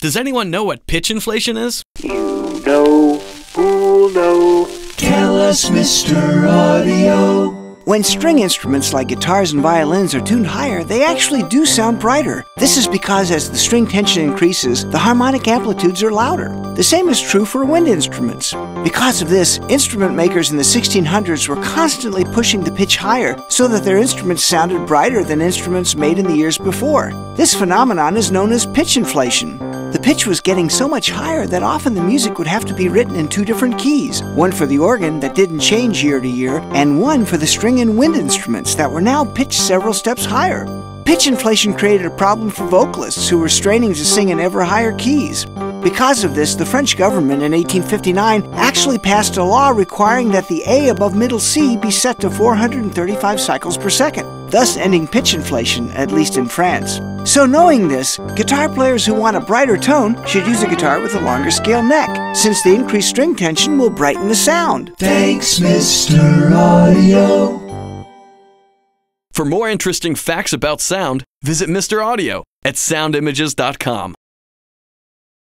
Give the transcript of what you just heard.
Does anyone know what pitch inflation is? You know, who'll know? Tell us, Mr. Audio. When string instruments like guitars and violins are tuned higher, they actually do sound brighter. This is because as the string tension increases, the harmonic amplitudes are louder. The same is true for wind instruments. Because of this, instrument makers in the 1600s were constantly pushing the pitch higher so that their instruments sounded brighter than instruments made in the years before. This phenomenon is known as pitch inflation. The pitch was getting so much higher that often the music would have to be written in two different keys one for the organ that didn't change year to year, and one for the string and wind instruments that were now pitched several steps higher. Pitch inflation created a problem for vocalists who were straining to sing in ever higher keys. Because of this, the French government in 1859 actually passed a law requiring that the A above middle C be set to 435 cycles per second, thus ending pitch inflation, at least in France. So, knowing this, guitar players who want a brighter tone should use a guitar with a longer scale neck, since the increased string tension will brighten the sound. Thanks, Mr. Audio. For more interesting facts about sound, visit Mr. Audio at soundimages.com.